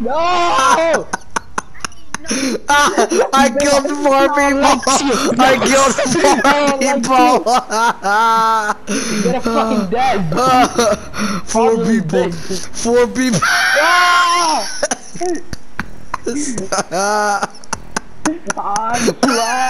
no! I killed four people! I killed four people! You're fucking dead! Four people! Four people! I'm! Ah! Ah! Ah!